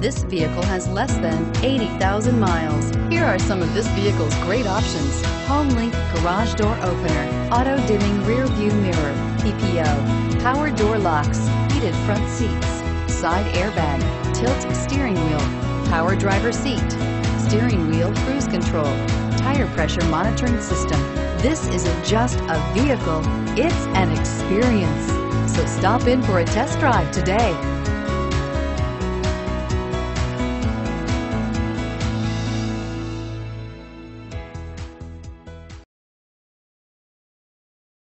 This vehicle has less than 80,000 miles. Here are some of this vehicle's great options. HomeLink garage door opener, auto dimming rear view mirror, PPO, power door locks, heated front seats, side airbag, tilt steering wheel, power driver seat, steering wheel cruise control, tire pressure monitoring system. This isn't just a vehicle, it's an experience. So stop in for a test drive today.